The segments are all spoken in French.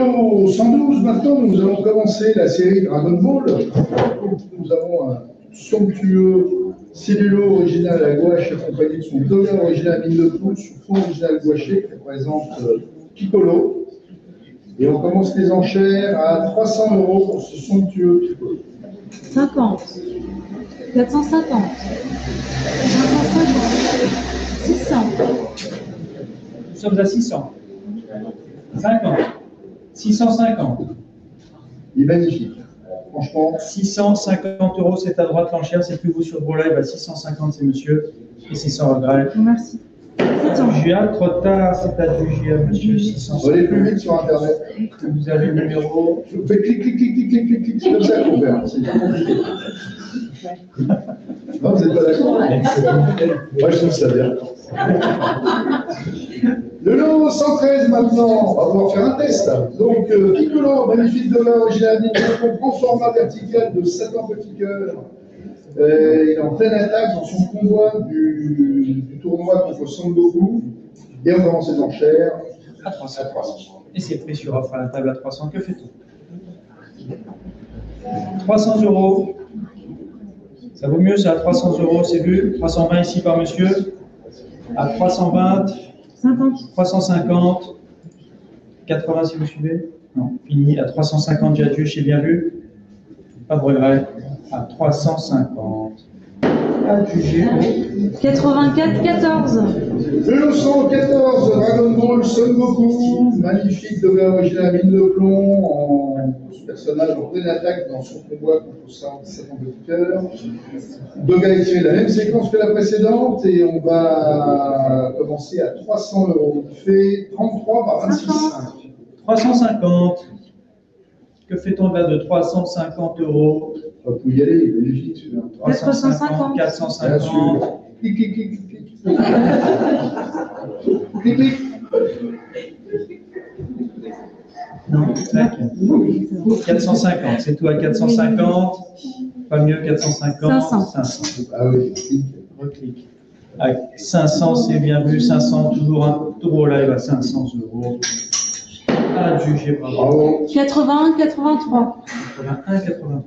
Au 112, maintenant, nous allons commencer la série Dragon Ball. Nous avons un somptueux cellulo original à gouache accompagné de son dollar original mine de sous fond original gouaché qui représente euh, Piccolo. Et on commence les enchères à 300 euros pour ce somptueux Piccolo. 50, 450, 550, 600, Nous sommes à 600. 50. 650. Il est magnifique. Franchement, 650 euros, c'est à droite l'enchère, c'est plus vous sur Gros Live. À 650, c'est monsieur. Et 600 regret. merci. 700, GA, trop tard, c'est à du GA, monsieur. 600. on va aller plus vite sur Internet. Vous avez le numéro. Je fais clic, clic, clic, clic, clic, clic, clic, c'est comme ça qu'on fait. C'est compliqué. Non, vous n'êtes pas d'accord Moi, je trouve ça bien. Le lot 113 maintenant, on va pouvoir faire un test. Donc, euh, Piccolo, magnifique dollar original, on prend format vertical de 7 ans petit cœur. Euh, il est en pleine attaque dans son convoi du, tournoi contre. Et on commence les enchères À 300. à 300. Et c'est pris sur offre à la table à 300. Que fait-on? 300 euros. Ça vaut mieux, c'est à 300 euros, c'est vu. 320 ici par monsieur. À 320, 50, 350, 80 si vous suivez. Non, fini. À 350, j'ai adieu, j'ai bien vu. Pas de regret. À 350. Adjugé. 84, 14, Le lot 114, Dragon Ball Son Goku, magnifique dollar original mine de plomb, en personnage en pleine attaque dans son convoi contre 107 ans de cœur. Deux galaxies, la même séquence que la précédente, et on va commencer à 300 euros. Il fait 33 par 26,5. 350. Que fait-on là de 350 euros On va y aller, il est magnifique celui-là. 350, 450. Clic, clic, clic, clic, clic. Clic, clic. Non, tac. 450, c'est tout à 450. Pas mieux, 450. 500. 500. Ah oui, clic. Reclique. À 500, c'est bien vu. 500, toujours un gros live à 500 euros. Adjugé, bravo. Bravo. 81, 83, 81, 83.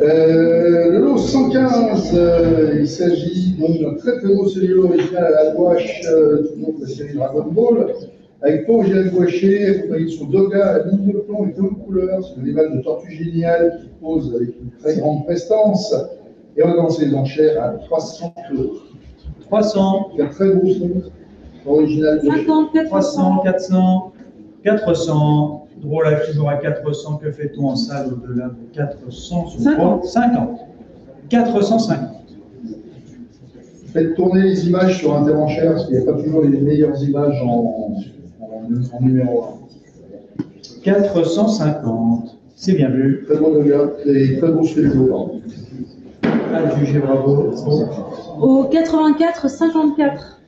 Euh, le lot 115, euh, il s'agit donc d'un très très beau cellulo original à la gouache, euh, de la série Dragon Ball, avec Pau Gilles Gouaché, accompagné de son Doga à ligne de plomb et de couleurs. C'est un animal de tortue géniale qui pose avec une très grande prestance. Et on va commencer les enchères à 300 euros. 300, C'est un très beau son original. de- 50, 300, 400, 400, 400. Drôle live toujours à 400. Que fait-on en salle au-delà de 400 euros 50. 50. 450. Faites tourner les images sur Interenchère, parce qu'il n'y a pas toujours les meilleures images en, en- en numéro 1. 450. C'est bien vu. Très Doga et très beau cellulo. pardon. Adjugé, bravo. au 84, 54,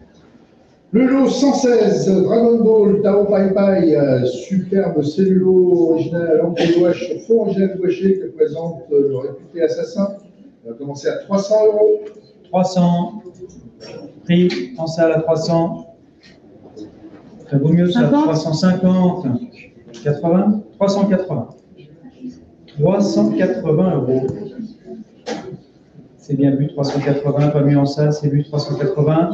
Le lot 116, Dragon Ball, Tao Pai Pai, euh, superbe cellulo original à l'encre de gouache, sur fond original gouaché que présente euh, le réputé assassin. On va commencer à 300 euros. 300. Prix en salle à 300. Ça vaut mieux, ça, 50. 350. 80 380. 380 euros. C'est bien vu, 380, pas mieux en salle, c'est vu, 380.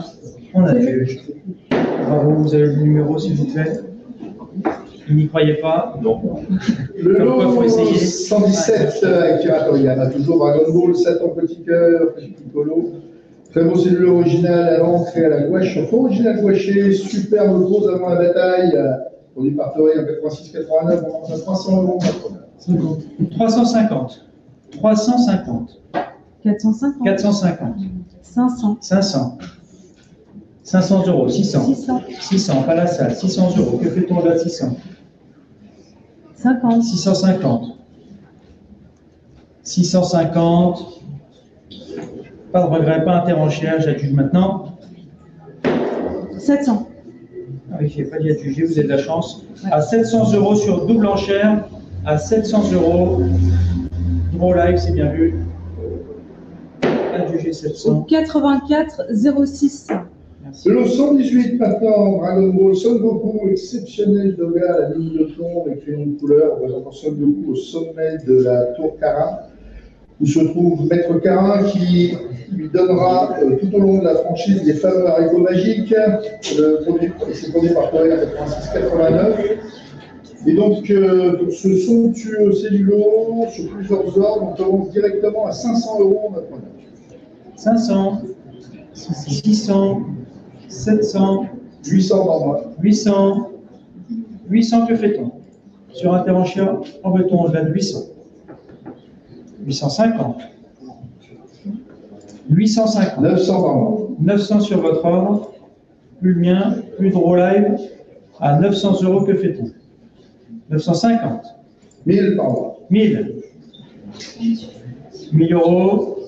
On a vu. Bravo, vous avez le numéro, s'il vous plaît. Vous n'y croyez pas Non. Le Comme quoi, faut lot essayer. 117, euh, Akira Toriyama, toujours Dragon Ball, 7 ans petit cœur, petit piccolo. Très beau cellulo original à l'encre et à la gouache, fond original gouaché, superbe pose avant la bataille, produit par Toei en 86-89, on commence à 300 euros. 350. 350. 450, 450. 500, 500. 500 euros. 600. 600, 600, pas la salle. 600 euros. Que fait-on là 600 50, 650. 650. Pas de regret, pas interenchère, j'adjuge maintenant. 700, Ah oui, je n'ai pas dit adjuger, vous avez de la chance. À 700 euros sur double enchère, à 700 euros. Gros live, c'est bien vu. Adjugé au 700. 84, 06, Bien Merci. Le lot 118 maintenant, Ball Son Goku, exceptionnel de gars à la ligne de et crayon de couleur, représentant Son Goku au sommet de la tour Karin, où se trouve Maître Karin qui lui donnera euh, tout au long de la franchise des fameux haricots magiques, le produit, c'est produit par Corée 86-89. Et donc, euh, ce somptueux cellulo, sur plusieurs ordres, on commence directement à 500 euros maintenant. 500, 600, 700, 800 par mois. 800, 800, que fait-on? Sur Intervention, en veut-on au-delà de 800 850, 850, 900 par mois. 900 sur votre ordre, plus le mien, plus de live, à 900 euros, que fait-on? 950, 1000 par mois. 1000, 1000 euros,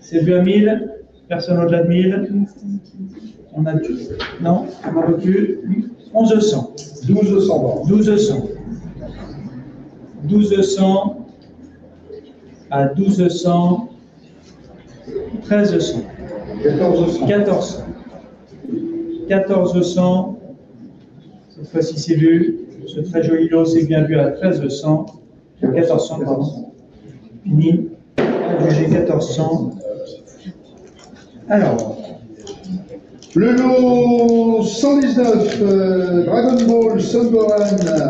c'est à 1000, personne au-delà de 1000, on a tout, non, on a reculé, 1100. 1200 par mois. 1200. 1200 à 1200, 1300, 1400. 1400. 1400, cette fois-ci c'est vu, ce très joli lot c'est bien vu à 1300, 1400 pardon. Fini, j'ai 1400. Alors, Le lot 119, euh, Dragon Ball, Son Gohan,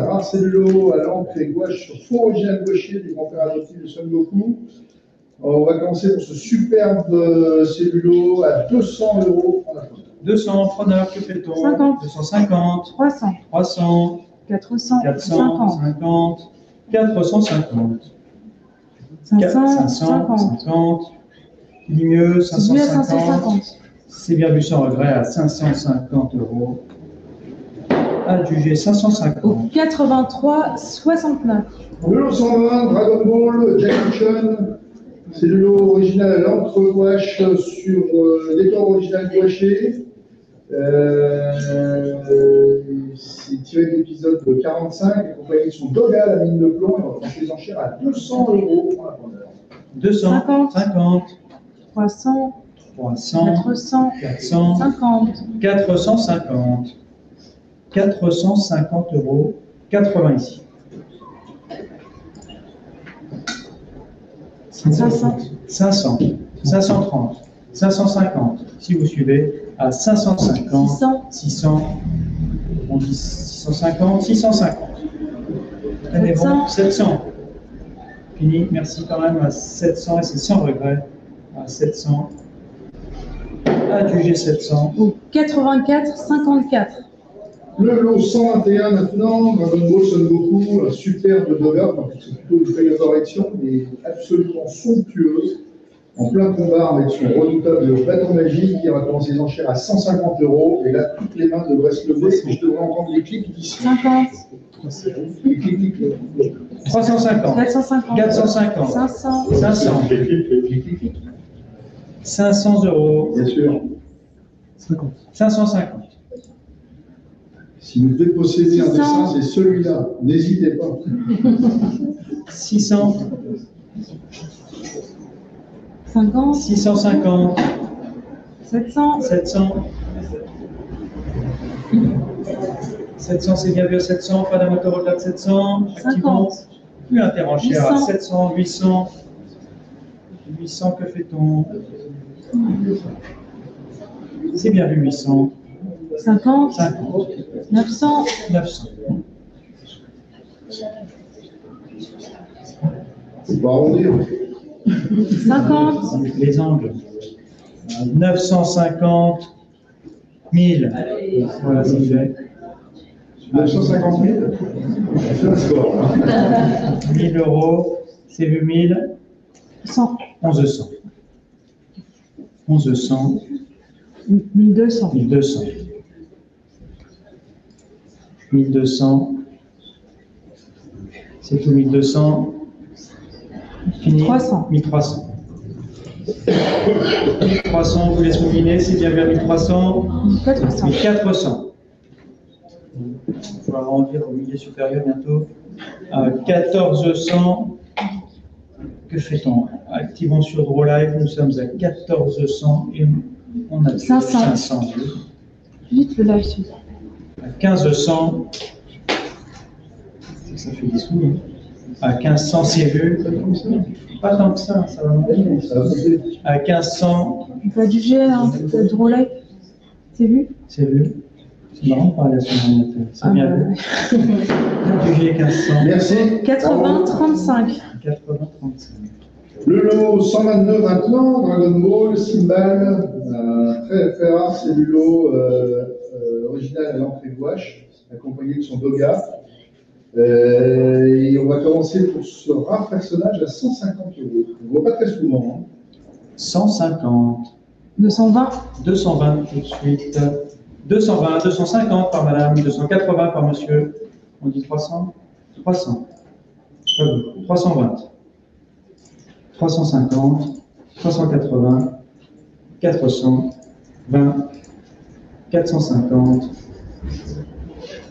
rare cellulo à l'encre et gouache sur fond original gaucher du grand-père adoptif de Son Goku. On va commencer pour ce superbe euh, cellulo à 200 euros en attente. 200, preneur, que fait-on? 50. 250, 300, 300, 400, 400, 50, 450. 500, 500, 50. 50, dit mieux, C'est mieux à 550. 550. C'est bien vu sans regret à 550 euros. Adjugé 550. Au 83, 69. Le lot 120, Dragon Ball, Jackie Chan, c'est le lot original à l'encre gouache sur euh, décor original gouaché. Euh, c'est tiré de l'épisode 45, accompagné de son Doga, la mine de plomb, et on va faire les enchères à 200 euros pour la première. 200, 50. 50, 300, 300, 400, 400, 50. 450. 450 euros. 80 ici. 500. 500, 530, 550, si vous suivez, à 550, 600, 600, on dit 650, 650. Allez, bon, 700. 700. Fini, merci quand même à 700, et c'est sans regret, à 700. Adjugé 700. au 84, 54. Le lot 121 maintenant, Son Goku, un superbe donc c'est plutôt une feuille de correction, mais absolument somptueuse, en plein combat avec son redoutable bâton magique qui va commencer les enchères à 150 euros, et là toutes les mains devraient se lever, et je devrais entendre les clics d'ici. 50, Les clics, clics, clics. 350, 450, 450, 500, 500, Les clics, les clics, les clics. 500 euros, Bien sûr. 550, Si vous devez posséder un 600. dessin, c'est celui-là. N'hésitez pas. 600, 50, 650, 700, 700. 700, c'est bien vu à 700, pas d'amateur au-delà de 700. Activons. 50, Plus intervenchère à 800. 700, 800. 800, que fait-on? C'est bien vu 800, 50, 50, 900, 900. Faut pas arrondir. 50, Avec les angles. 950, 1000. Voilà, c'est fait. 950 000 C'est un score, là. 1000 euros, c'est vu 1000, 100, 1100. 1100, 1200, 1200. 1200. C'est tout 1200. Fini. 300. 1300. 1300, on vous laisse combiner, c'est bien vers 1300. 400, 1400. On va arrondir au milieu supérieur bientôt. À 1400. Que fait-on? Activons sur Draw Live, nous sommes à 1400 et On a 500. 500. Vite le live. s'il vous plaît. À 1500. Ça fait des sous. hein. À 1500, c'est vu. Pas tant que ça, ça va monter. À 1500, Pas du jet, hein, de Drolet. C'est vu? C'est vu. C'est marrant de parler à son ordinateur. C'est Ah, bien bah, vu. Du G 1500. Merci. 80, 35. 80, 35. Le lot 122 maintenant, Dragon Ball, Symbal, euh, très, très rare, c'est du lot euh, euh, original à l'entrée gouache, accompagné de son Doga. Euh, et on va commencer pour ce rare personnage à 150 euros. On ne voit pas très souvent. hein. 150. 220. 220 tout de suite. 220, 250 par madame, 280 par monsieur. On dit 300 300. Pas beaucoup. 320. 350, 380, 400, 20, 450.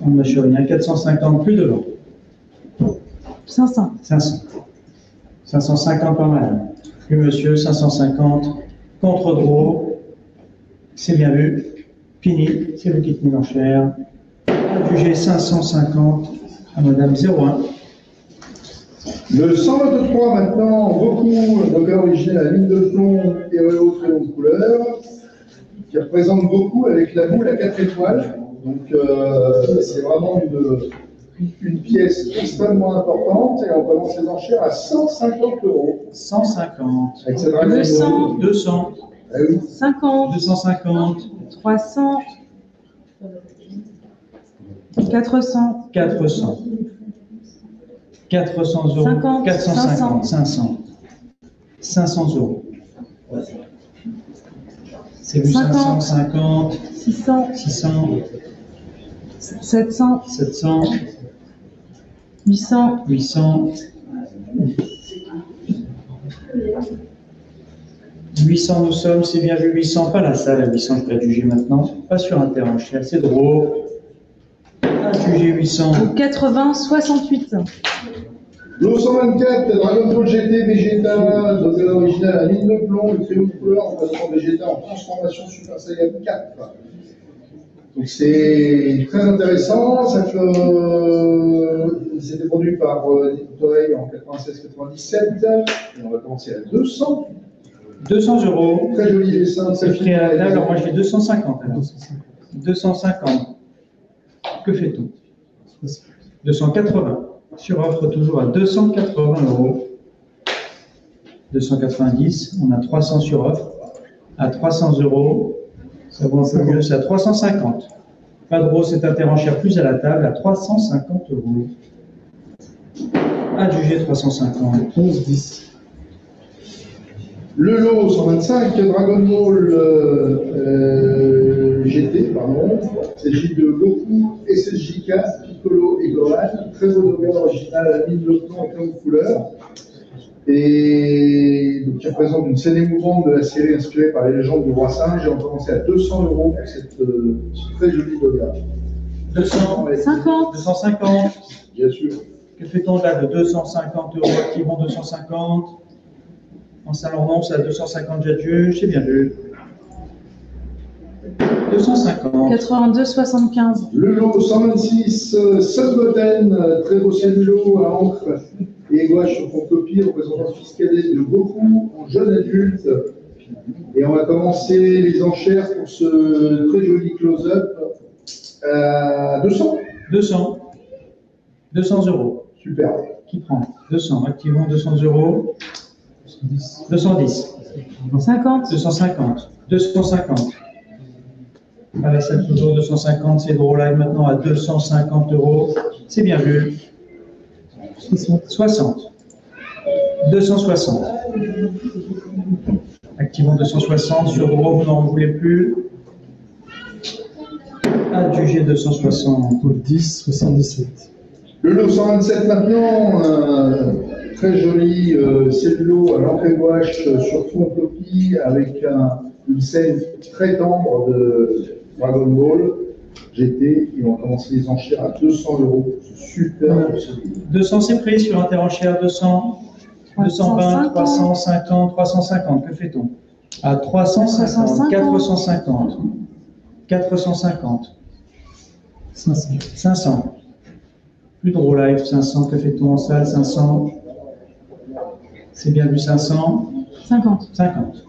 On ne lâche rien. 450 plus de l'eau. 500. 500. 550 par madame. Puis monsieur, 550. Contre Dro. C'est bien vu. Fini. C'est vous qui tenez l'enchère. Adjugé 550 à madame 01. Le 123 maintenant, Goku, Doga original à ligne de plomb et crayon de couleur, qui représente Goku avec la boule à 4 étoiles. Donc euh, c'est vraiment une, une pièce extrêmement importante et on commence les enchères à 150 euros. 150. Avec cette dragon 200. 200. Ah oui. 50. 250. 300. 400. 400. 400 euros. 50, 450. 500. 500 euros. C'est vu 50. 550. 600. 600. 700. 700. 800. 800. 800 nous sommes, c'est bien vu 800, pas la salle à 800, je vais juger maintenant, pas sur un terrain cher, c'est drôle. Adjugé 800, 80. 68. L'eau 124, Dragon Ball GT, Vegeta, Doga original à ligne de plomb, le crayon de couleur, en faisant Vegeta en transformation Super Saiyan 4. Donc c'est très intéressant, ça fait, euh, c'était produit par euh, Toei en 96-97, et on va commencer à 200. 200 euros. Très joli dessin, C'est table, alors moi j'ai 250 alors. 250. Que fait-on? 280. Sur offre toujours à 280 euros. 290, on a 300 sur offre. À 300 euros, ça vaut un peu mieux, c'est à 350. Pas de gros, c'est cher plus à la table à 350 euros. Adjugé 350. 11, 10. Le lot 125, Dragon Ball euh, euh, GT, pardon. Il s'agit de Goku, SSJK, Piccolo et Gohan. Très domaine original à la mine de plomb et plein de couleurs. Et donc, qui représente une scène émouvante de la série inspirée par les légendes du roi singe. Et on commençait à 200 euros pour cette, euh, ce très joli doga. 200, 50. 250. Bien sûr. Que fait-on là de 250 euros activant 250 En Saint-Laurent, c'est à 250 j'adieu, j'ai bien vu. 250. 82. 75. Le lot 126, euh, Sunboten, euh, très beau cellulo à encre et gouache sur fond copie, représentant fils cadet de Goku en jeune adulte. Et on va commencer les enchères pour ce très joli close-up à 200. 200. 200 euros. Super. Qui prend 200. Activons 200 euros. 210. 50. 250. 250. À la salle toujours 250, c'est drôle live maintenant à 250 euros. C'est bien vu. 60. 260. Activons 260. Sur gros, vous n'en voulez plus. Adjugé 260. Pour 10, 77. Le lot 127 maintenant, un très joli euh, à gouache euh, sur fond copie avec un- une scène très tendre de Dragon Ball GT et on va commencer les enchères à 200 euros. Super. 200, c'est pris sur un terrain cher. 200. 220, 350, 350. Que fait-on? À 350, 450. 450, 450, 500. Plus de roll live, 500. Que fait-on en salle? 500. C'est bien vu, 500. 50. 50.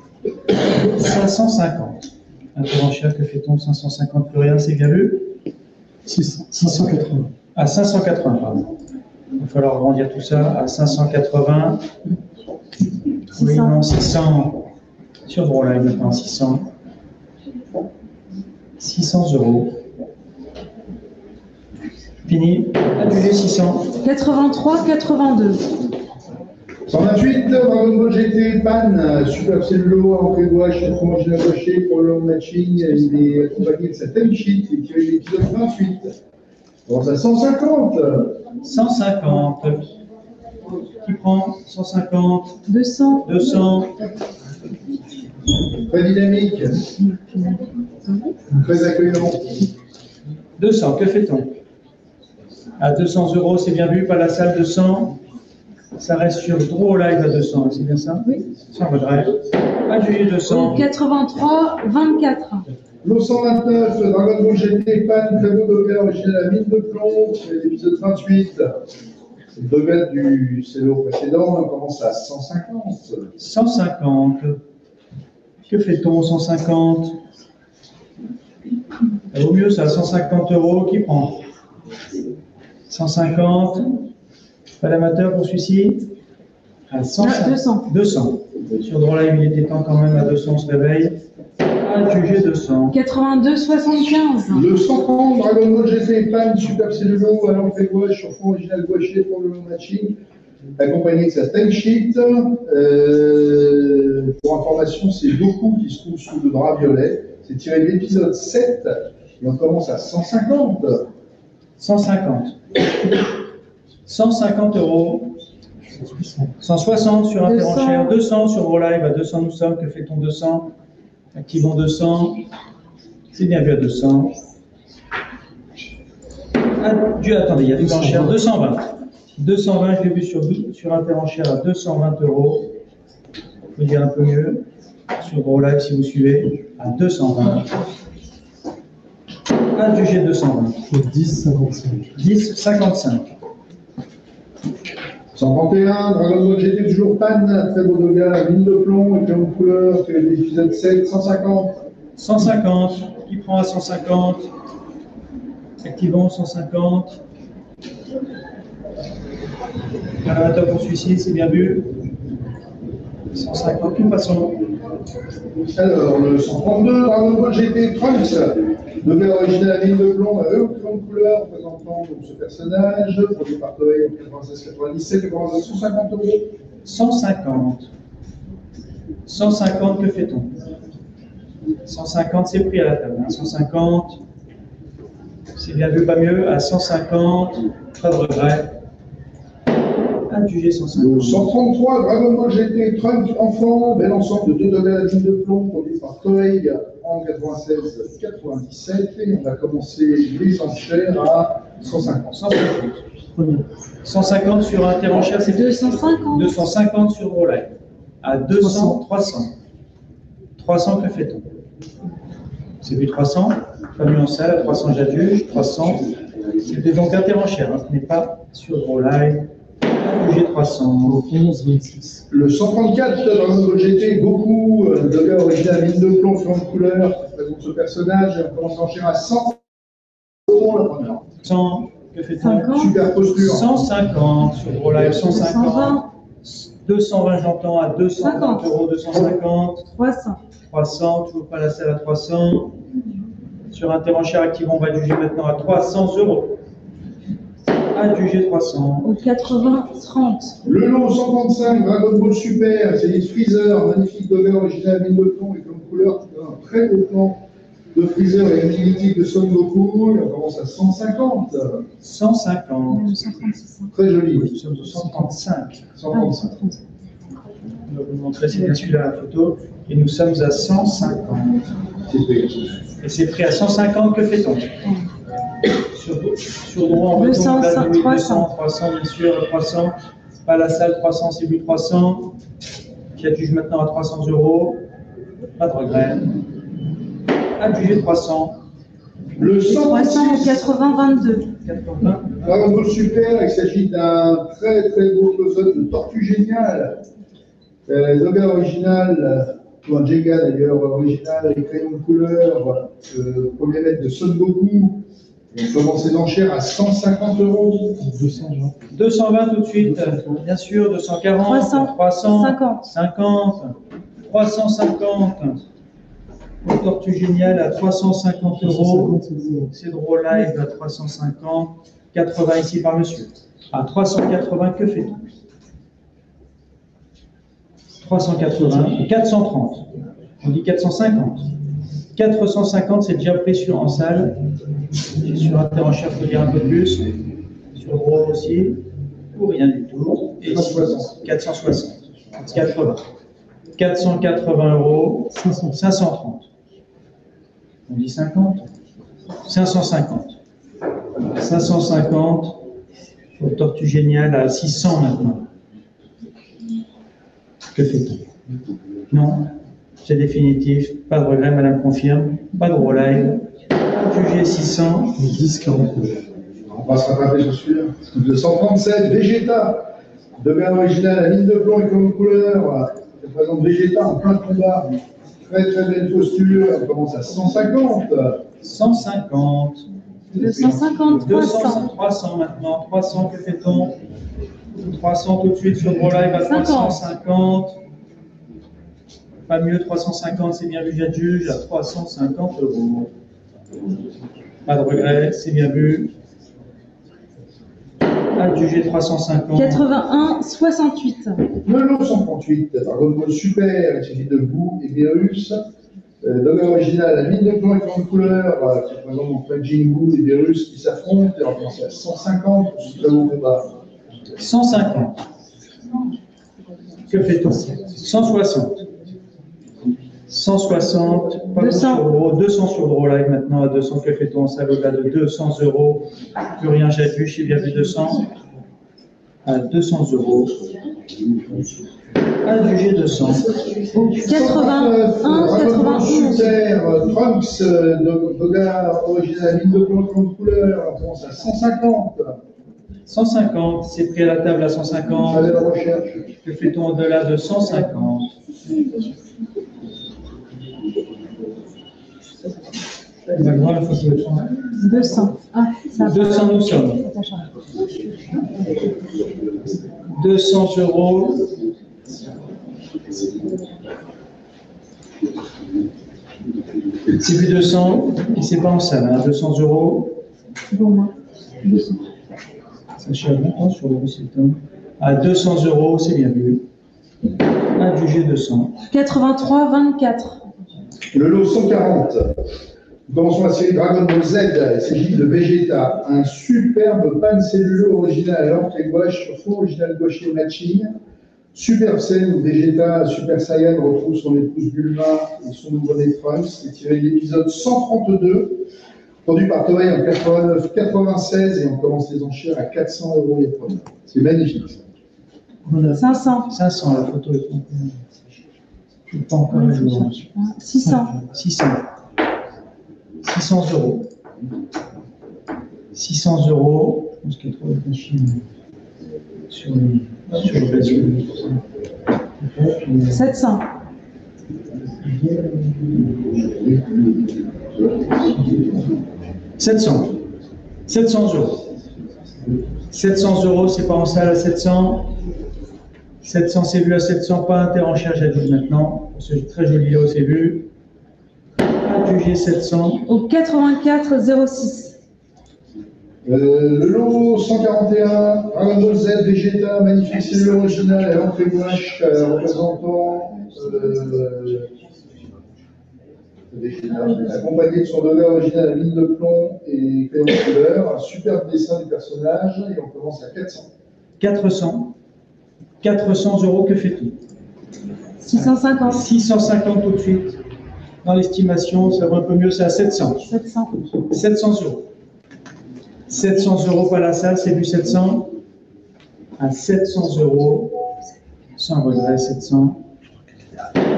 550. Intervention, que fait-on 550, plus rien, c'est bien vu 580. À 580, pardon. Il va falloir grandir tout ça à 580. Oui, 600. non, 600. Sur le roll live maintenant, 600. 600 euros. Fini. Adulé 600. 83, 82. 128, Dragon Ball GT, Pan, Super Cellulo, entrée gauche, fromage à gaucher pour le long matching, il est accompagné de sa time sheet, il est tiré de l'épisode 28. Bon, ça 150, 150. Qui prend 150, 200. 200, très dynamique, très accueillant. 200. Que fait-on? À 200 euros, c'est bien vu, pas la salle 200. Ça reste sur Draw Live à 200, c'est bien ça Oui. Sans regret. Adulé 200. 83, 24. L'eau 129, Dragon Ball GT, Pan, beau docker, original à mine de plomb, c'est l'épisode 28. C'est le docker du cello précédent, on commence à 150. 150. Que fait-on 150 Ça vaut mieux ça, 150 euros. Qui prend 150. Pas d'amateur pour celui-ci À 150. 200. 200. Sur Draw Live, il était temps quand même à 200, on se réveille. Adjugé 200. 82, 75. Le 130, Dragon Ball GT, Pan, Super Cellulo, à l'entrée gauche, sur fond original gaucher pour le long matching, accompagné de sa time sheet. Euh, pour information, c'est beaucoup qui se trouve sous le drap violet. C'est tiré de l'épisode 7, et on commence à 150. 150. 150 euros. 160 sur 200. Interenchère, 200 sur Draw Live, à 200 nous sommes, que fait-on 200 Activons 200, c'est bien vu à 200. Ah, Dieu, attendez, il y a du enchère, 220. 220, je l'ai vu sur, sur Interenchère à 220 euros. Je peux dire un peu mieux. Sur Draw Live, si vous suivez, à 220. Adjugé 220. Et 10, 55. 10, 55. 131, Dragon Ball GT, toujours Pan, très beau doga, mine de plomb, puis en couleur, de l'épisode 7, 150. 150, qui prend à 150 Activons 150. Amateur pour celui-ci, c'est bien vu. 150, nous passons. Alors, le 132, Dragon Ball GT Trunks, doga original à mine de plomb, eux, de couleur, donc ce personnage, produit par Toei en 96-97, et commence à 150 euros. 150. 150, que fait-on? 150, c'est pris à la table. hein. 150, c'est bien vu, pas mieux. À 150, pas de regret. Adjugé Le 150. 133, Dragon Ball GT Trunks enfant, bel ensemble de deux mine de plomb, produit par Toei en 96-97, et on va commencer les enchères à 150. 150. 150 sur Interenchère, c'est 250. 250 sur Rolex. À 200, 300. 300, que fait-on? C'est vu 300, pas mis en salle, à 300 j'adjuge, 300. C'était donc Interenchère, hein, ce n'est pas sur Rolex. Adjugé 300. 11, 26. Le 134 Dragon Ball GT, Goku, euh, le doga original mine de plomb sur une couleur, présente ce personnage, on commence à enchaîner à 100 euros la première. 100, que fait-on 50. Super posture. 150 sur Rolex, 150. 220, 220, j'entends, à 250 50. euros, 250. 300. 300, toujours pas la salle à 300. Sur Interenchère active, on va juger maintenant à 300 euros. Adjugé 300. Au 80, 30. Le lot 135 Dragon Ball Super, c'est les Freezer, magnifique doga original mine de plomb et comme couleur, un très beau plan de Freezer et une mythique de Son Goku, et on commence à 150. 150. 136. Très Nous joli. sommes au 135. 135. Je vais vous montrer, c'est bien celui-là la photo. Et nous sommes à 150. C'est payé. Et c'est pris à 150, que fait-on? Sur, sur droit, on 200, retourne, place de 300. 200, 300, bien sûr, 300. Pas la salle, 300, c'est vu 300. Qui adjuge maintenant à 300 euros? Pas de regret. Adjugé 300. Le 300 au 106 80, 22. 80. Dragon Ball Super, il s'agit d'un très très beau close-up de Tortue Géniale. Euh, Loga original, ou un Jenga d'ailleurs, original avec crayon de couleur, euh, premier mètre de Son Goku. On commence les enchères à 150 euros. 200, Jean. 220 tout de suite, bien sûr, 240, 300, 300, 50. 50, 350. Tortue Génial à 350 euros. 350, c'est zéro. C'est drôle live à 350. 80 ici par monsieur. À 380, que fait-on 380, 430. On dit 450. 450, c'est déjà pris sur en salle. Et sur Interenchère, il faut dire un peu plus. Sur gros aussi. Ou rien du tout. Et ici, 460. 460. 80. 480 euros. 500. 530. On dit 50 550. 550 au Tortue Génial à 600 maintenant. Que fait-on Non, c'est définitif. Pas de regret, madame confirme. Pas de relais. Jugé 600. 10, 49. On va se rattraper sur celui-là. Le 137, Vegeta. Devient original, la ligne de plomb et comme couleur. Ça présente Vegeta en plein combat. Très très belle posture. On commence à 150. 150. 250, 300. 200, 300 maintenant. 300, que fait-on? 300 tout de suite sur Gros Live à 50. 350. Pas mieux, 350, c'est bien vu, j'adjuge à 350 euros. Pas de regret, c'est bien vu. Adjugé 350. 81, 68. Le lot 138, Dragon Ball Super, il s'agit de Boo et Virus. Euh, Dog original, la ligne de plomb et grande couleur, euh, qui présente donc Majin Buu et Virus qui s'affrontent. Et on va commencer à 150 pour ce très beau combat. 150. Que fait-on? 160. 160. Pas 200. sur. 200 sur live maintenant à 200. Que fait-on Ça au-delà de 200 euros. Plus rien, j'adjuge, j'ai bien vu 200. À 200 euros. Adjugé 200. 81, Dragon Ball 91. Super, euh, Trunks, de Doga original, ligne de plomb et grande couleur, on commence à 150. 150, c'est pris à la table à 150. Allez la recherche. Que fait-on au-delà de 150 La photo de 200. Ah, ça va. 200 nous sommes. 200 euros. C'est vu 200, et c'est pas en salle, hein, 200 euros. Bon, moi. 200. Sachez à longtemps sur le récitant. À 200 euros, c'est bien vu. Adjugé 200. 83, 24. Le lot 140. Nous commençons la série Dragon Ball Z. Il s'agit de Vegeta, un superbe pan celluleux original à l'entrée gauche sur fond original gaucher matching. Superbe scène où Vegeta, Super Saiyan, retrouve son épouse Bulma et son nouveau-né Trunks. C'est tiré de l'épisode 132, produit par Toei en 89-96 et on commence les enchères à 400 euros les premiers. C'est magnifique. ça. Voilà. 500. 500, la photo est. Je ne pas encore à jour. 600. 600. 600 euros. 600 euros. Je pense qu'il y a trop de machines sur le, sur le bascule. 700. 700. 700 euros. 700 euros, c'est pas en salle à 700. 700, c'est vu à 700, pas interenchère, j'ajoute maintenant. Ce très joli lot, c'est vu. Adjugé 700. Au 84, 06. Euh, le lot 141, Dragon Ball Z, Vegeta, magnifique cellule originale à l'entrée gauche, euh, représentant euh, accompagné de son logo original à ligne de plomb et crayon de couleur, un superbe dessin du personnage, et on commence à 400. 400. 400 euros, que fait-on? 650. 650 tout de suite. Dans l'estimation, ça va un peu mieux, c'est à 700. 700. 700 euros. 700 euros pas la salle, c'est du 700 à 700 euros. Sans regret, 700.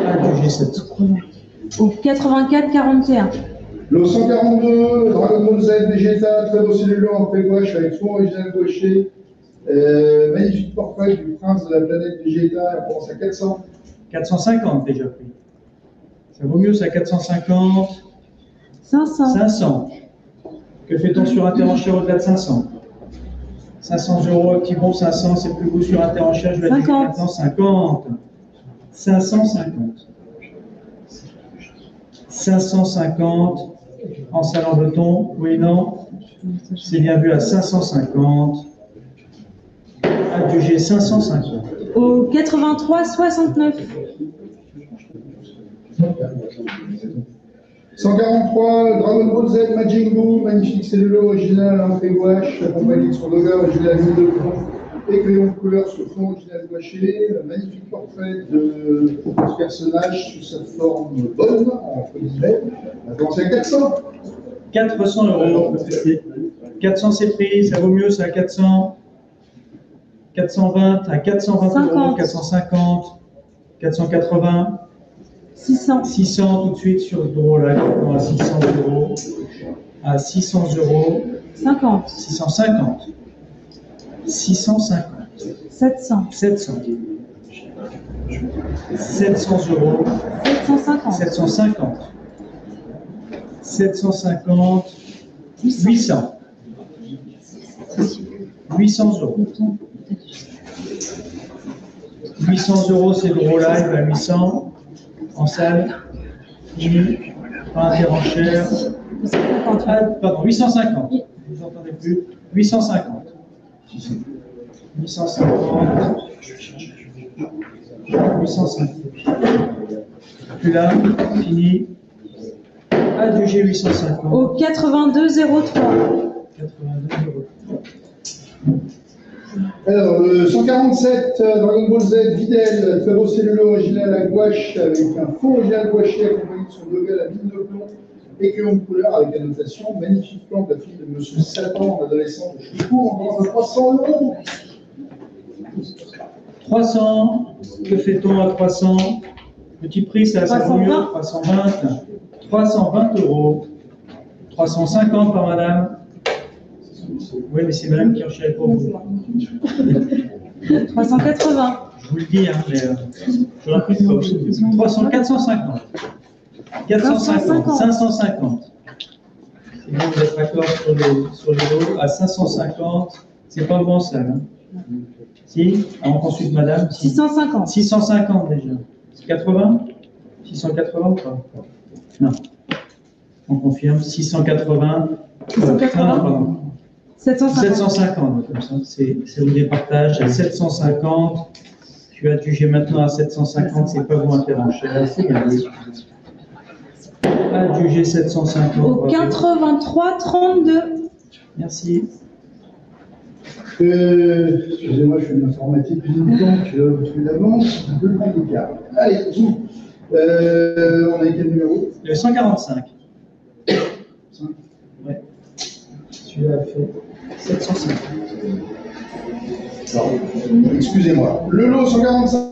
Adjugé 700. Au 84 41. Le 142, Dragon Ball Z Vegeta, très beau cellulaire en fait gouache avec fond original gaucher. Euh, magnifique portrait du prince de la planète Vegeta, on commence à 400. 450 déjà pris. Ça vaut mieux, ça 450. 500. 500. Que fait-on sur un terrain au-delà de 500 500 euros, petit bon 500, c'est plus beau sur un terrain je vais dire 50. maintenant 50. 550. 550. En salle en beton, oui, non. C'est bien vu à 550. Adjugé 550. Au 83 69. 143, Dragon Ball Z Majin Buu, magnifique cellulaire original en fait gouache, accompagné de son logo original de et crayon de couleur sur fond original gouaché. Magnifique portrait de ce personnage sous sa forme bonne, entre guillemets. On va commencer à 400. 400 euros. 400 c'est pris, ça vaut mieux, c'est à 400. 420, à 420 euros, 50. 450, 480, 600. 600 tout de suite sur ce drôle-là, à 600 euros, à 600 euros, 50. 650, 650, 700. 700, 700 euros, 750. 750, 750, 800, 800 euros. 800 euros, c'est le live à 800 en salle. Fini. Pas enchère. 50. Ah, pardon, 850. Je vous entendez plus. 850. 850. 850. Plus là, fini. Adjugé 850. Au 82 03. 82 euros. Alors, le 147, euh, Dragon Ball Z Videl, très beau cellulaire original à gouache avec un fond original gouaché accompagné de son logo à la mine de plomb de couleur avec la notation magnifique plan de la fille de Monsieur Satan, adolescent de cheveux courts, en commence à 300 euros. 300, que fait-on à 300 Petit prix, ça, ça vaut mieux 320. 320 euros. 350 par madame. Oui, mais c'est madame qui enchaîne pour vous. 380. Je vous le dis, hein, mais euh, poche. 300, 450. 450, 550. C'est bon, vous êtes d'accord sur le, sur le. À 550, c'est pas bon ça. Hein. Si? Ah, On consulte madame Si. 650. 650 déjà. C'est 80 680 ou pas? Non. On confirme. 680. 680. Non, pardon. 750. 750, comme ça, c'est au départage à 750. Tu as jugé maintenant à 750, c'est pas bon intervention. C'est bien. Adjugé 750. Au bravo. 83 32. Merci. Euh, Excusez-moi, je fais de l'informatique depuis longtemps, je suis d'avance, un peu le grand écart. Allez. Euh, on a quel numéro Le 145. Cinq. Ouais. Celui-là fait 750. Pardon. Excusez-moi. Le lot 145.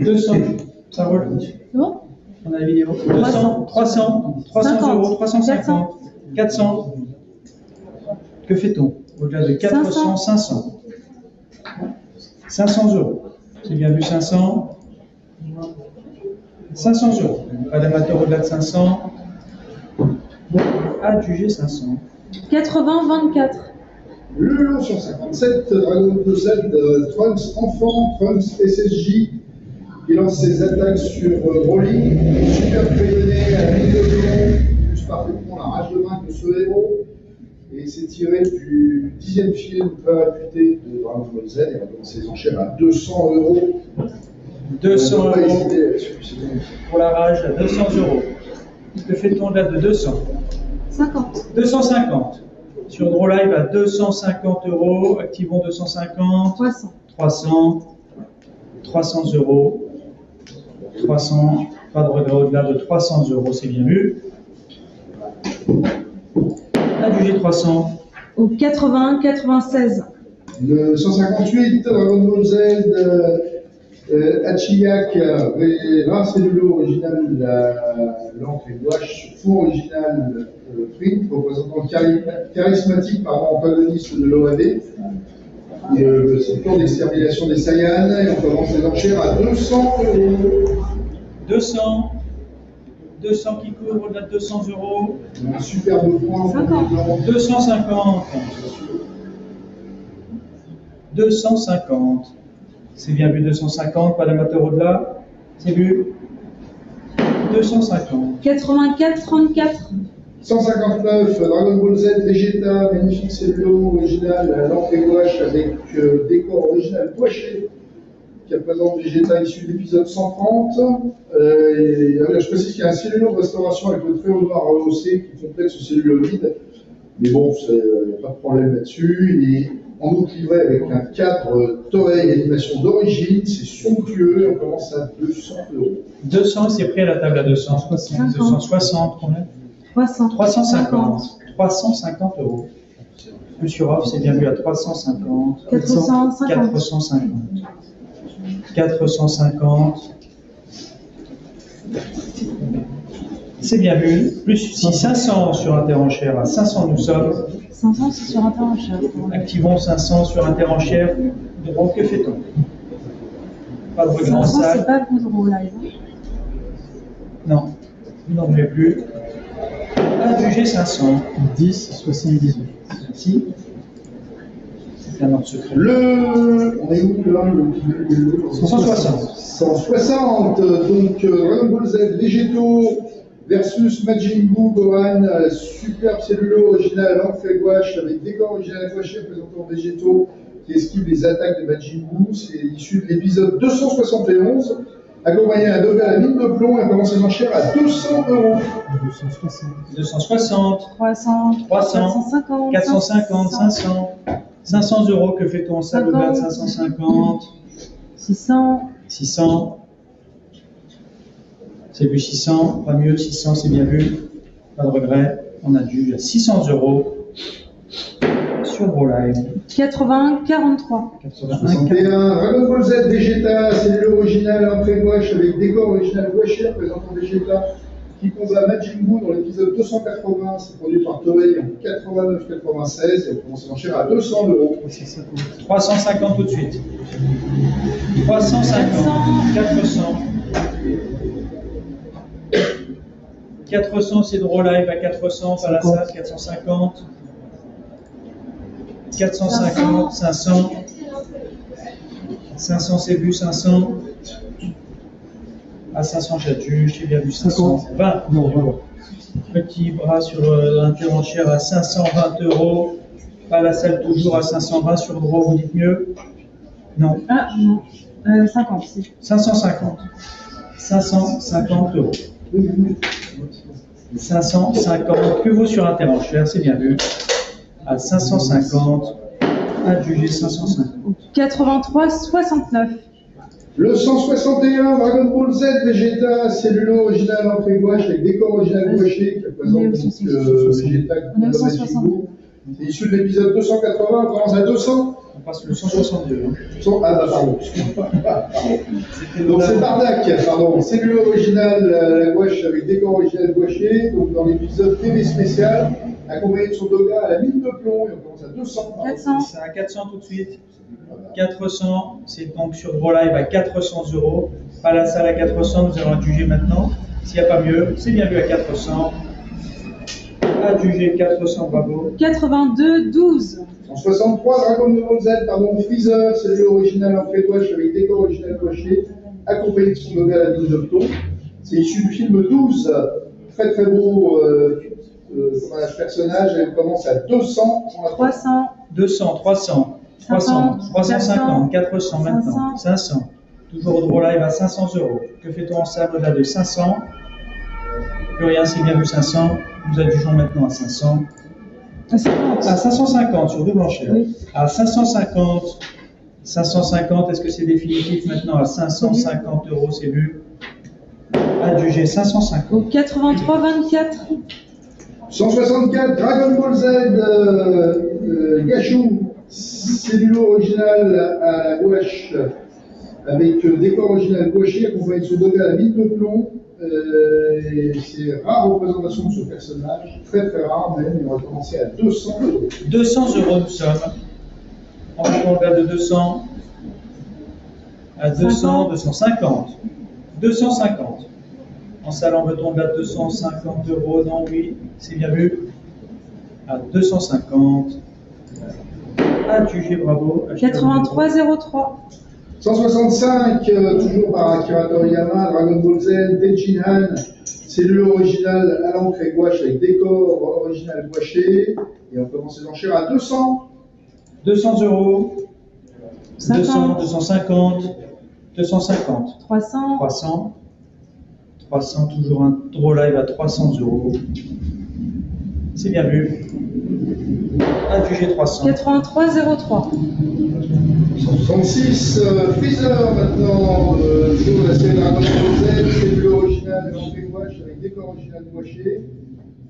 200, ça roule. C'est bon On a la vidéo. 200, 300, 300 50, euros, 350, 400. Que fait-on? Au-delà de 400, 500. 500 euros. C'est bien vu 500. 500 euros. Pas d'amateur au-delà de 500. Adjugé 500. 80, 24. Le lot sur 57, Dragon Ball Z, euh, Trunks enfant, Trunks SSJ, qui lance ses attaques sur euh, Broly, super crayonné à la ligne de plomb, plus parfaitement la rage de vaincre de ce héros, et c'est tiré du dixième film pas réputé de Dragon Ball Z, et on va commencer les enchères à 200 euros. 200 On va pas euros pour la rage, 200 euros. Que fait-on au-delà de 200 50. 250. Sur Drawlive à 250 euros, activons 250, 300. 300, 300 euros, 300, pas de regret au-delà de 300 euros, c'est bien vu. Adjugé 300, Au 80, 96. Le 158, Dragon Ball Z, euh, Hachiyak, euh, race cellulo original, la l'encre et gouache, fond original, euh, print, représentant chari- charismatique par antagoniste de l'OAD. Et euh, c'est le tour d'extermination des Saiyans, et on commence les enchères à 200 euros. 200, 200 qui court au-delà de 200 euros, Un superbe point. 50. 250, 250, c'est bien vu 250, pas d'amateur au-delà, c'est vu 250. 84, 34. 159, Dragon Ball Z, Vegeta, magnifique cellulo original, l'encre et gouache avec euh, décor original poché, qui représente Vegeta issu de l'épisode 130. Euh, et, euh, je précise qu'il y a un cellulo de restauration avec le trait au noir rehaussé qui complète ce cellulo vide. Mais bon, il n'y a pas de problème là-dessus. Il est en outre livré avec un cadre euh, Toei animation d'origine, c'est somptueux, on commence à 200 euros. 200, c'est pris à la table à 200. 260, combien 300. 350. 350 euros. Monsieur Roff, c'est bien vu à 350. 450. 450. 450. C'est bien vu. Plus si 500 sur Interenchère, à 500 nous sommes. 500, c'est sur Interenchère. Activons 500 sur Interenchère. Donc que fait-on? Pas de regret en 500, c'est salle. pas pour Drawlive. Non, vous n'en voulez plus. Adjugé 500. 10, 78. Merci. C'est un ordre secret. Le. On est où là le, le- le- 160. 160, donc euh, Dragon Ball Z végétaux versus Majin Buu Gohan, euh, superbe cellulo original en fait gouache avec décor original gouaché présentant végétaux qui esquive les attaques de Majin Buu. C'est issu de l'épisode 271, accompagné d'un double à la mine de plomb et commence les enchères à 200 euros. 260. 260. 300. 300, 450. 450, 500. 500 euros, que fait-on en salle de 550 600. 600. C'est vu 600, pas mieux, 600 c'est bien vu. Pas de regret. On a dû à 600 euros sur Brolive. 80, 43. 81, 61, Dragon Ball Z Vegeta, cellulo original en pré-gouache avec décor original gouaché présentant Vegeta qui combat Majin Buu dans l'épisode 280, c'est produit par Toei en 89-96 et on commence à enchères à 200 euros. 350 tout de suite. 350, 400. 400 c'est Draw Live à 400, pas la salle, 450. 450, 500. 500 c'est vu, 500. À 500 j'adjuge, j'ai bien vu 500. 20 Non, vraiment. Petit bras sur euh, l'interenchère à 520 euros. Pas la salle toujours à 520 sur droit, vous dites mieux? Non, Ah, non. Euh, 50, c'est. 550. 550 euros. 550, que vaut sur interenchère, c'est bien vu. À 550, adjugé 550. 83, 69. Le 161, Dragon Ball Z Vegeta, cellulo original en pré-gouache avec décor original gouaché qui représente donc, euh, 160. Vegeta qui On est au combat Majin 160. Buu. C'est issu de l'épisode 280, on commence à 200. On passe le 162. hein. Ah bah pardon. Donc c'est Bardac, pardon, cellule originale, euh, la gouache avec décor original gouaché, donc dans l'épisode TV spécial, accompagné de son doga à la mine de plomb, et on commence à 200. pardon. 400. C'est à 400 tout de suite. 400, c'est donc sur Gros Live à 400 euros. Pas la salle à 400, nous allons adjuger maintenant. S'il n'y a pas mieux, c'est bien vu à 400. Adjugé 400, bravo. 82, 12. En 63, Dragon Ball Z, pardon, Freezer, cellule originale en fait gouache avec décor original gouaché, accompagné de son doga à la mine de plomb. C'est issu du film 12, très très beau euh, euh, personnage, elle commence à 200. on la 300. 200, 300, 300, 350, 400 maintenant, 500. Toujours au Gros Live à 500 euros. Que fait-on en salle au-delà de 500 Plus rien, c'est bien vu 500. Nous adjugeons maintenant à 500. À 50. À 550 sur double enchère. Oui. À 550. 550, est-ce que c'est définitif maintenant à 550 euros, c'est vu? Adjugé 550. Au 83, 24. 164, Dragon Ball Z, euh, euh, Gachou, cellule originale à la gouache, avec euh, décor original gouaché, accompagné de son doga à la mine de plomb. Euh, c'est rare représentation de ce personnage, très très rare même, on va commencer à 200 euros. 200 euros nous sommes. En mettant le de 200 à 200, 250. 250. En salle, on veut tomber à 250 euros. Non, oui, c'est bien vu. À 250. Adjugé, bravo. Acheteur 83, 03. 165, euh, toujours par Akira Toriyama, Dragon Ball Z, Tenchin Han, cellule originale à l'entrée gouache avec décor original gouaché, et on commence les enchères à 200. 200 euros. 200, 50. 250. 250. 300. 300. 300, toujours un draw live à 300 euros. C'est bien vu. Adjugé 300. 83, 03. 166, euh, Freezer maintenant, euh, toujours la Ball Z, cellule originale à l'entrée gouache avec décor original gouaché,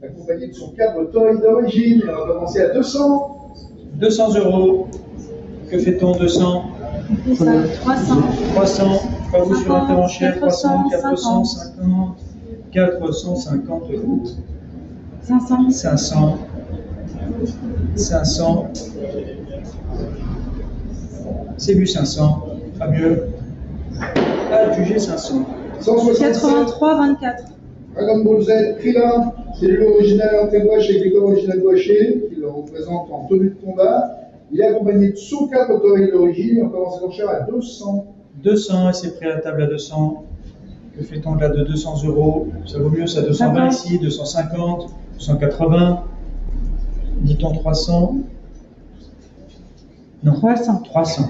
accompagné de son cadre Toei d'origine, et on va commencer à 200. 200 euros. Que fait-on 200 Et ça, 300. 300. Pas vous sur 50, l'interenchère 300, 400, 450. 450 euros. 500. 500. 500. C'est vu 500. Pas mieux. Adjugé 500. 167, 83, 24. Dragon Ball Z, Krillin, cellule originale à l'entrée gouache avec décor original gouaché, qui le représente en tenue de combat. Il est accompagné de son cadre Toei d'origine, et on commence les enchères à 200. 200 et c'est pris à la table à 200. Que fait-on là de 200 euros Ça vaut mieux, ça 220 50. ici, 250, 280. Dit-on 300 Non, 300. 300.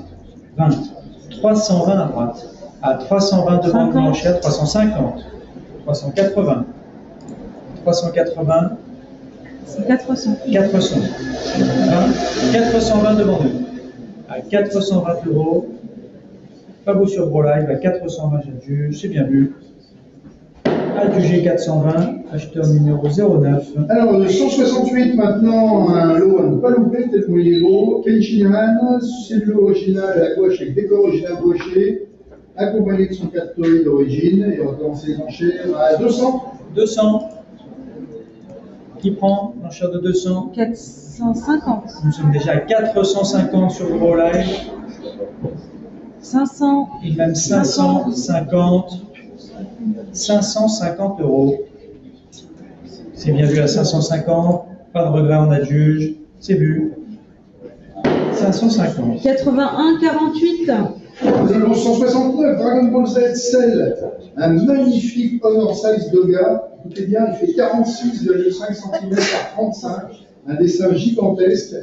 20. 320 à droite. À 320 devant 50. le manchette, 350. 380. 380, C'est 400. 400. 20, 420 devant nous. À 420 euros. Pas beau sur Gros Live, à 420 j'adjuge, c'est bien vu. Adjugé 420, acheteur numéro 09. Alors, le 168 maintenant, un lot à ne pas louper, tellement il est gros. Kenshin Han, cellule originale à gauche avec décor original gaucher, accompagné de son cadre Toei d'origine, et on va commencer les enchères à 200. 200. Qui prend l'enchère de 200 450. Nous sommes déjà à 450 sur Gros Live. 500. Et même 550. 550 euros. C'est bien vu à 550. Pas de regret, on adjuge. C'est vu. 550. 81, 48. Le 169, Dragon Ball Z Cell, un magnifique oversize Doga. Écoutez bien, il fait 46,5 cm par 35, un dessin gigantesque.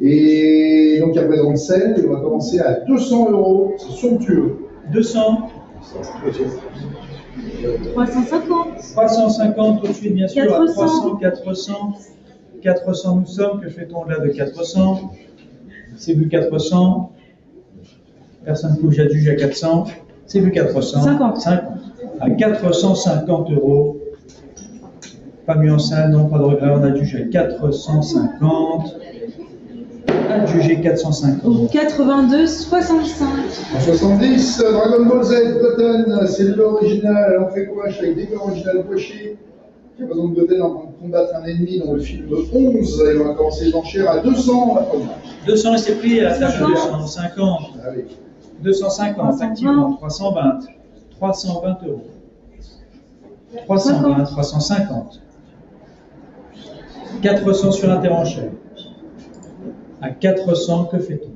Et donc il représente Cell, et on va commencer à 200 euros, c'est somptueux. 200. 350. 350 tout de suite, bien sûr. À 400. 300, 400. 400 nous sommes. Que fait-on là de 400 C'est vu 400. Personne ne bouge, j'adjuge à 400. C'est vu 400. 50. 50. À 450 euros. Pas mieux en salle, non, pas de regret, on adjuge à 450. Adjugé 450. Au 82 65. En 70, euh, Dragon Ball Z, Goten, c'est l'original, l'entrée couache avec décor original poché, qui a besoin de Goten en train de combattre un ennemi dans le film 11, et on va commencer les enchères à 200 la première. 200 et c'est pris à la table de 200. 250. Ah oui. 250, 320. activement, 320. 320 euros. 320, 350. 400 sur l'interenchère. À 400, que fait-on?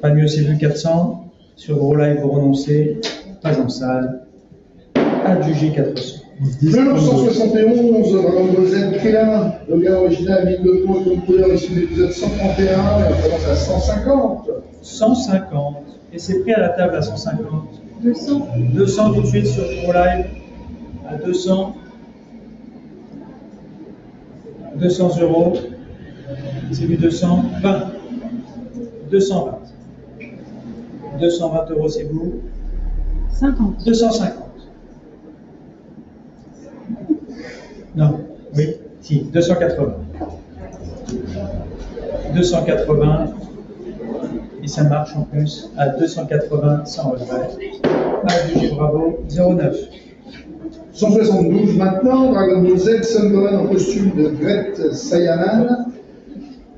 Pas mieux, c'est vu 400. Sur gros live, vous renoncez. Pas en salle. Adjugé 400. 1971, Dragon Ball Z Krillin, le gars original, mine de peau et couleur, issu de l'épisode 131, et on commence à 150. 150. Et c'est pris à la table à 150. 200. 200 tout de suite sur Pro Live à 200. 200 euros. C'est du 220. 220. 220 euros, c'est vous. 50. 250. Non, oui, si, 280. 280. Et ça marche en plus à 280 sans regret. Adjugé bravo, 09. 172 maintenant, Dragon Ball Z, en costume de Gret Sayaman.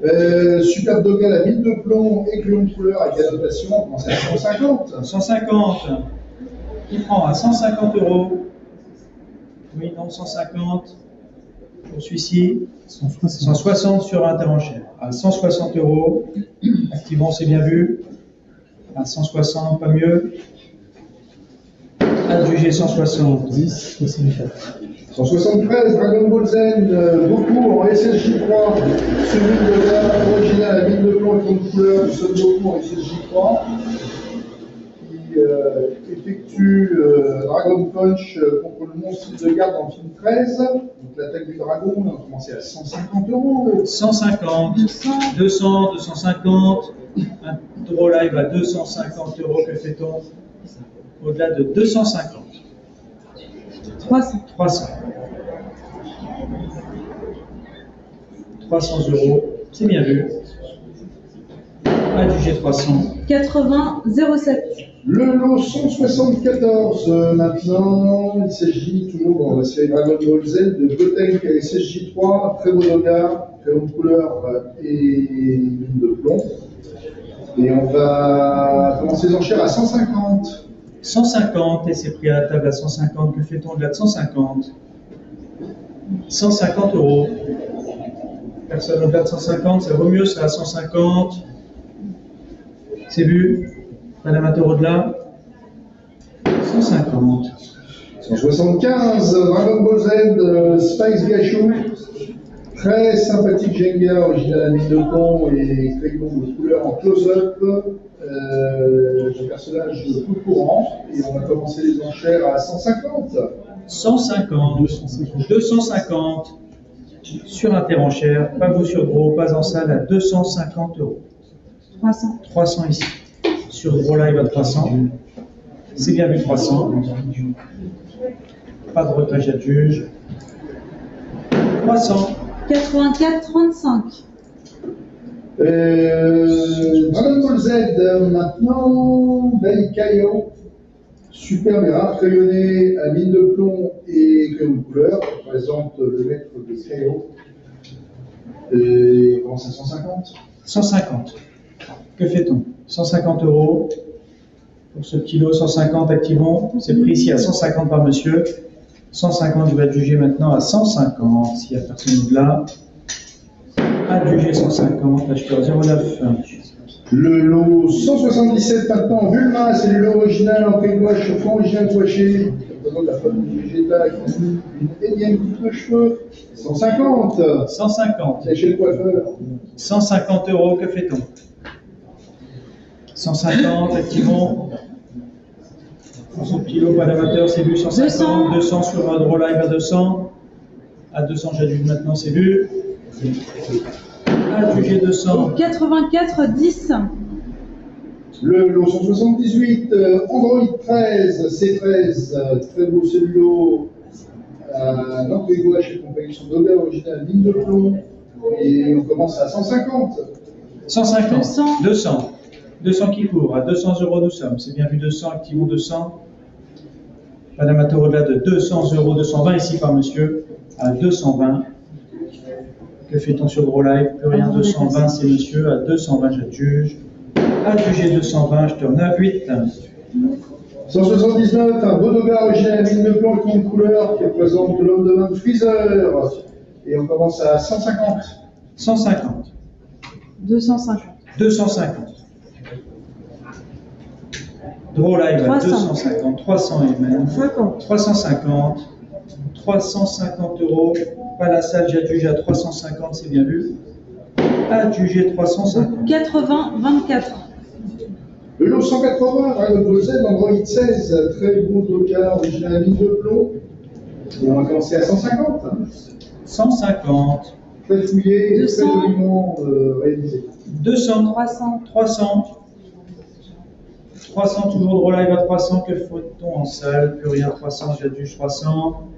Euh, Super Dogal à mine de plomb et crayon de couleur avec adaptation, on commence à 150. 150. Qui prend à 150 euros. Oui, non, 150. Pour celui-ci, 160. 160 sur Interenchère. À 160 euros. Activons, c'est bien vu. À 160, pas mieux. Adjugé 160. 10, 64. 173, Dragon Ball Z, euh, Goku en SSJ3, celui de la original à mine de plomb et crayon de couleur, Son Goku en SSJ3, qui euh, effectue euh, Dragon Punch euh, contre le monstre de garde le film 13. Donc l'attaque du dragon, on a commencé à 150 euros. 150. 200. 200, 250. Un draw live à 250 euros. Que fait-on? Au-delà de 250. 300. 300. 300 euros, c'est bien vu. Adjugé 300. 80 07. Le lot 174 euh, maintenant, il s'agit toujours dans la série Dragon Ball Z de est SSJ3, très beau regard, crayon de couleur euh, et mine de plomb. Et on va commencer les enchères à 150. 150, et c'est pris à la table à 150. Que fait-on de 150 150 euros. Personne au-delà de 150, ça vaut mieux, c'est à 150. C'est vu Madame amateur au-delà 150. 175, Dragon Ball Z, Spice Gachou. Très sympathique Jenga, original à de plomb et crayon de couleur en close-up. Euh, le personnage peu courant. Et on va commencer les enchères à 150. 150, 250 sur Interenchère, pas vous sur gros, pas en salle à 250 euros. 300. 300 ici. Sur gros live à 300. C'est bien vu 300. Pas de retage à juge. 300. 84 35. Euh, Z, euh, maintenant, Daikaio. Superbe et rare crayonné à mine de plomb et crayon de couleur, représente le maître de Kaio. Et on à 150. 150. Que fait-on? 150 euros pour ce kilo, 150 activons. C'est pris ici à 150 par monsieur. 150, je vais adjuger maintenant à 150 s'il n'y a personne de là. Adjugé 150, acheteur 09. Le lot 177 maintenant, Bulma, c'est le lot original en gouache sur fond original la femme du Vegeta qui a une énième coupe de cheveux. 150. 150. C'est chez le coiffeur. 150 euros, que fait-on? 150, activons. 100 kilos, pas d'amateur, c'est vu. 150, 200 sur un draw live à 200. À 200, j'adjuge maintenant, c'est vu. Adjugé 200. 84 10. Le lot 178, euh, Android 13, C13, euh, très beau cellulo, euh, l'entrée gouache et compagnie son Doga original, ligne de plomb, Et on commence à 150. 150. 200. 200. 200 qui court. À 200 euros, nous sommes. C'est bien vu 200. Activons 200. Madame au-delà de 200 euros, 220 ici par monsieur. À 220. Que fait-on sur Gros Live Plus rien. 220, c'est monsieur. À 220, j'adjuge. Adjugé 220, je tourne à 8. 179, un Bodoga original ligne de plan qui de couleur qui représente l'homme de main de Freezer. Et on commence à 150. 150. 250. 250. Draw Live à 300. 250. 300 et même. 50. 350. 350 euros. Pas la salle, j'adjuge à 350, c'est bien vu. Adjugé 350. 80, 24. Le lot 180, Dragon Ball Z, Android 16, très beau Doga original ligne de plomb. Et on va commencer à 150. 150. Très fouillé, 200. très joliment euh, réalisé. 200. 300. 300. 300, toujours Draw Live à 300. Que faut-on en salle? Plus rien, 300, j'adjuge 300.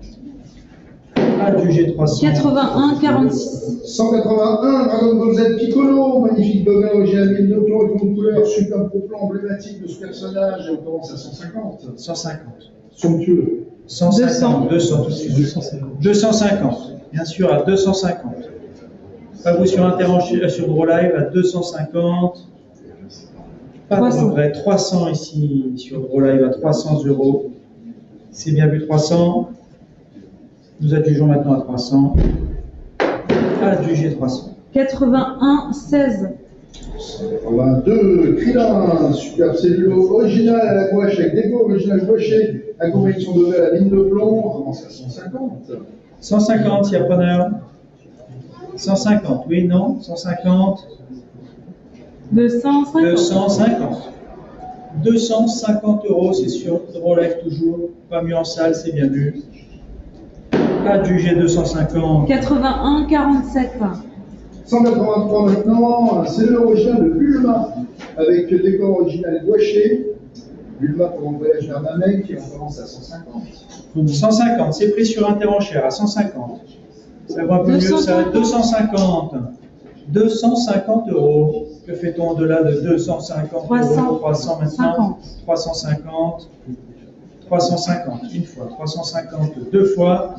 Adjugé 300. 81, 46. 181, Dragon Ball Z Piccolo, magnifique Doga original ligne de plomb et de couleur, super pro plan emblématique de ce personnage. Et on commence à 150. 150. Somptueux. 150. 200. 250. 250, bien sûr, à 250. Pas vous sur Interranché, euh, sur Draw Live à 250. Pas de 300. regret, 300 ici sur Draw Live à 300 euros. C'est bien vu 300. Nous adjugeons maintenant à 300. Adjugé 300. 81, 16. 82, Krillin, super cellulo original à la gouache avec déco original gouaché, accompagné de son degré à la ligne de plomb, on commence à 150. 150, s'il y a preneur. 150, oui, non 150. 250. 250. 250 euros, c'est sûr. Draw Live toujours. Pas mieux en salle, c'est bien vu. Adjugé 250. 81, 47. 183 maintenant, c'est l'original de Bulma, avec décor original gouaché. Bulma pour un voyage vers Namek, et on commence à 150. 150, c'est pris sur Interranchère à 150. Ça va un peu mieux, ça 250. 250 euros. Que fait-on au-delà de 250 euros? 300. 300 maintenant? 50. 350. 350, une fois. 350, deux fois.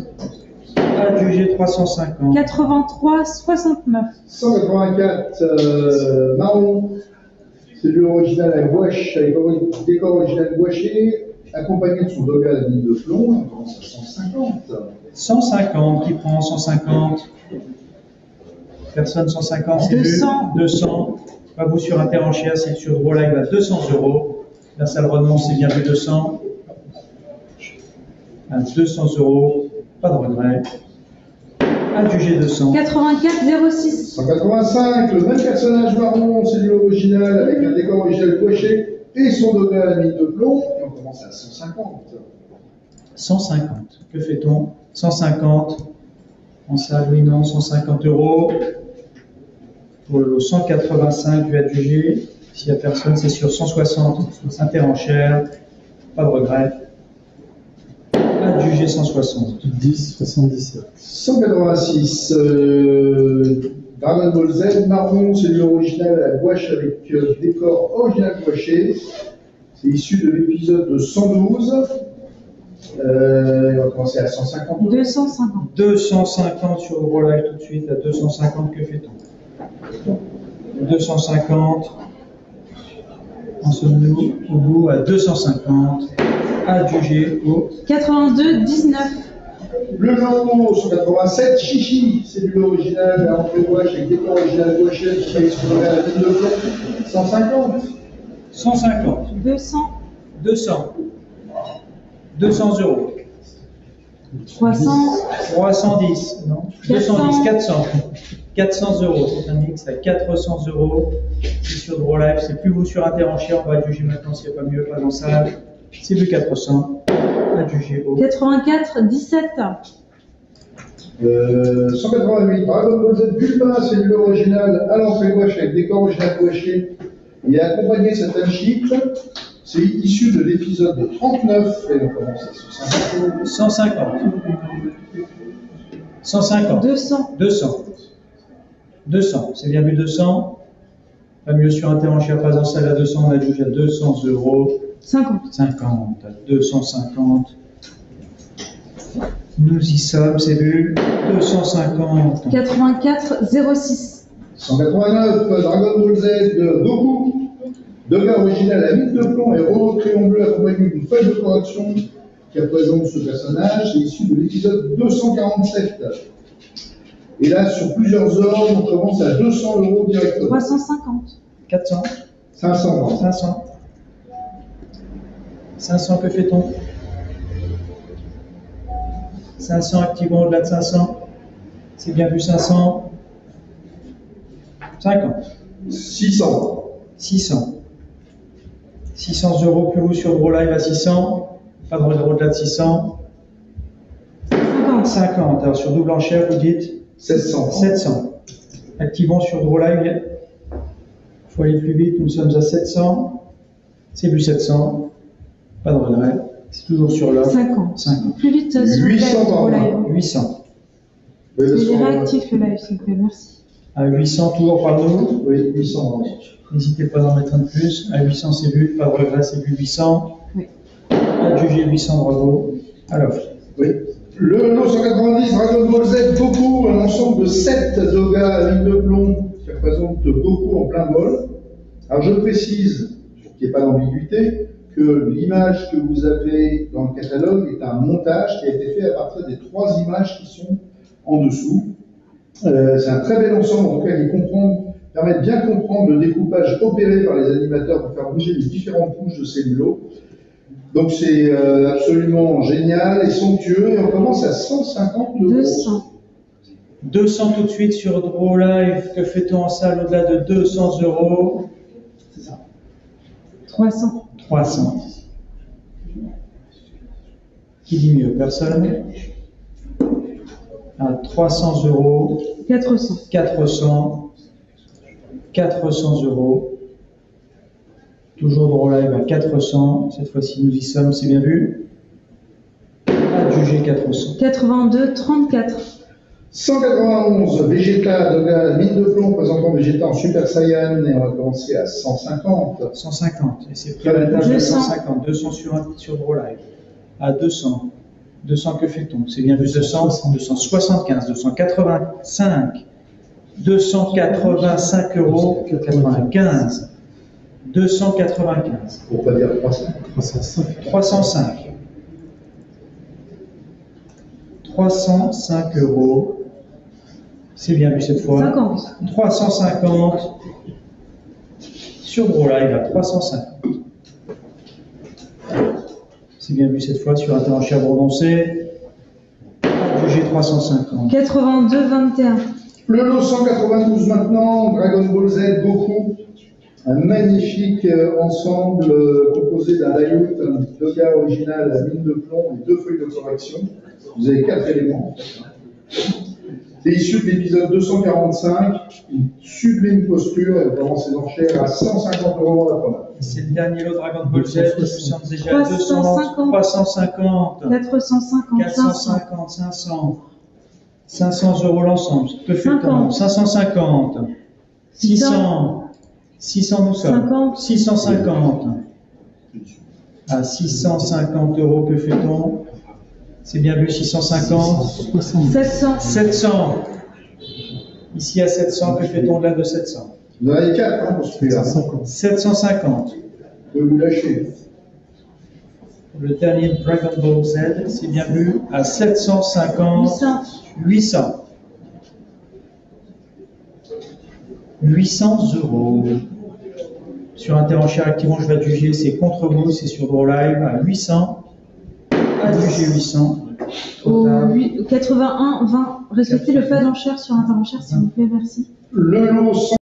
Adjugé 350. 83, 69. 184, euh, marron, c'est l'original à gouache, avec décor original gouaché, accompagné de son doga à la ligne de plomb, on commence à 150. 150, qui prend 150 Personne 150, c'est vu 200. 200. Pas vous sur Interranchère, c'est sur Draw Live à 200 euros. La salle renonce, c'est bien vu 200. À 200 euros, pas de regret. Adjugé 200. 84, 06. 185, le même personnage marron, c'est l'original, avec un décor original gouaché et son doga à la ligne de plomb, et on commence à 150. 150. Que fait-on? 150. En non, 150 euros. Pour le lot 185 du adjugé. S'il n'y a personne, c'est sur 160. Interenchère. Pas de regret. Adjugé 160. 10, 77. 186, euh, Dragon Ball Z, marron, c'est l'original à la gouache avec euh, décor original gouaché. C'est issu de l'épisode 112. Euh, on va commencer à 150 euros. 250. 250 sur le Live tout de suite. À 250, que fait-on? 250. En sommes-nous au bout? À 250. Adjugé au 82, 19. Le lot 187, Chichi, c'est de l'original à entrée gouache avec décor original gouaché qui est sur la ligne de plomb. 150. 150. 200, 200. 200 euros. 300, 310, non 210, 400. 400 euros, c'est un mix à 400 euros. C'est sur Draw Live, c'est plus vous sur Interenchère, on va adjuger maintenant s'il n'y a pas mieux, pas dans salle. C'est plus 400. Adjugé au 84, 17. Euh, 188, Dragon Ball Z Bulma, c'est l'original à l'entrée gouache avec décor original gouaché et accompagné cet sheet. C'est issu de l'épisode 39 et on commence à 150 euros. 150. 150. 200, 200. 200, c'est bien vu 200. Pas mieux sur intervention pas en salle à 200, on a jugé à 200 euros. 50. 50, à 250. Nous y sommes, c'est vu. 250. 84 06. 189, Dragon Ball Z, de Goku. Deux gars original à mine de plomb et Renault Crayon Bleu accompagné d'une feuille de correction qui représente ce personnage. C'est issu de l'épisode 247. Et là, sur plusieurs ordres, on commence à 200 euros directement. 350. 400, 500 euros. 500. 500, que fait-on? 500, activons au-delà de 500. C'est bien vu 500. 50. 600. 600. 600 euros plus haut sur Draw Live à 600. Pas de droit au-delà de 600. 50. 50. Alors sur double enchère, vous dites 700. 700. Activons sur Draw Live. Il faut aller plus vite. Nous sommes à 700. C'est vu 700. Pas de regret. C'est toujours sur l'offre. 50. 50. Plus vite, s'il vous plaît, 800 par mois. live. 800. Oui, parce Il est qu'on- réactif le live, s'il vous plaît, merci. À 800, toujours par nous. Oui, 800 euros. N'hésitez pas d'en mettre un de plus. À 800, c'est vu. Pas de regret, c'est vu 800. Oui. Adjugé 800, bravo. À l'offre. Oui. Le lot 190 Dragon Ball Z Goku, un ensemble de 7 dogas à ligne de plomb qui représentent Goku en plein vol. Alors je précise, pour qu'il n'y ait pas d'ambiguïté, que l'image que vous avez dans le catalogue est un montage qui a été fait à partir des trois images qui sont en dessous. Euh, c'est un très bel ensemble, en tout cas, qui comprend, permet de bien comprendre le découpage opéré par les animateurs pour faire bouger les différentes couches de cellulo. Donc c'est euh, absolument génial et somptueux et on commence à 150 euros. 200. 200 tout de suite sur Draw Live. Que fait-on en salle au-delà de 200 euros? 300. 300. Qui dit mieux Personne? À 300 euros, 400. 400, 400 euros. Toujours Draw Live à 400. Cette fois-ci, nous y sommes, c'est bien vu. Adjugé 400. 82 34. 191 Vegeta, Doga, mine de plomb présentant Vegeta en Super Saiyan et on va commencer à 150. 150. Et c'est pris à la table de 200. 150. 200 sur, un- sur Draw Live. À 200. 200, que fait-on? C'est bien vu 200. 275. 285. 285 euros. 95. 295. Pour pas dire 300. 305. 305. 305 euros. C'est bien vu cette fois. 50. 350 sur Draw Live à 350. C'est bien vu cette fois sur Intervention renoncé. Jugé 350. 82 21. Le lot 192 maintenant, Dragon Ball Z Goku. Un magnifique euh, ensemble euh, composé d'un layout, un Doga original à mine de plomb et deux feuilles de correction. Vous avez quatre éléments. C'est issu de l'épisode 245, une sublime posture et vraiment ses enchères à 150 euros la première. C'est le dernier lot Dragon Ball Z. Nous sommes déjà à 200, 350. 350, 450. 500. 450, 500. 500 euros l'ensemble. Que fait-on 50. 550. 600. 600 nous sommes. 50. 650. À 650 euros, que fait-on? C'est bien vu, 650. 70. 700. 700. Ici à 700, que fait-on là de 700 Vous en avez quatre hein, pour celui-là. 750. 750. Je vais vous lâcher. Le dernier Dragon Ball Z, c'est bien vu, à 750. 800. 800. 800 euros. Sur Interenchère Activement, je vais adjuger, c'est contre vous, c'est sur Draw Live à 800. Adjugé 800. Au Total. 8 81 20. Respectez le pas d'enchère sur intervenchère, s'il vous plaît, merci. Le